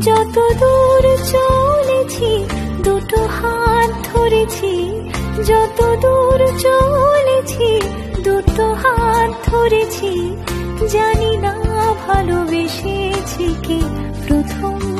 যত দূর চলেছি, দুটো হাত ধরেছি। যত দূর চলেছি, দুটো হাত ধরেছি। জানি না ভালোবেসেছি কি প্রথম